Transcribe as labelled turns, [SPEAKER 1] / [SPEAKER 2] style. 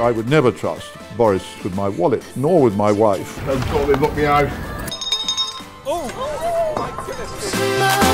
[SPEAKER 1] I would never trust Boris with my wallet, nor with my wife.
[SPEAKER 2] Don't call me, look me out.
[SPEAKER 3] Oh, my goodness.